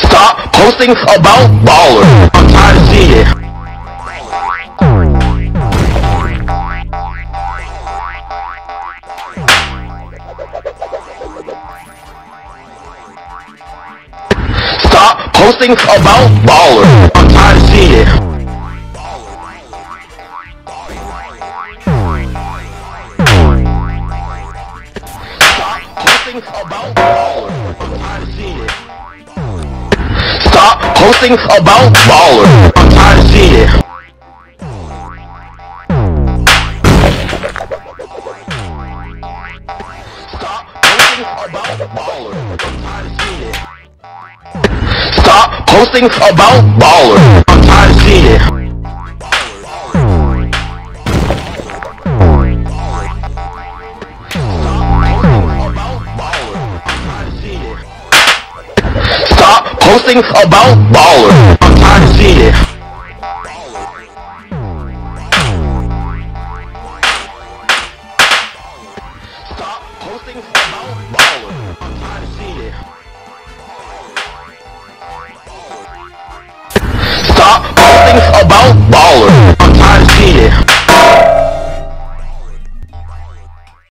Stop posting about ballers. I'm tired of seeing it. Stop posting about ballers. I'm tired of seeing it. Posting about baller. I'm tired of. Stop posting about baller. I'm tired of seeing it. Stop posting about baller. I'm tired of seeing it. Stop posting about baller. Posting about baller. I'm tired of seeing it. Stop posting about baller.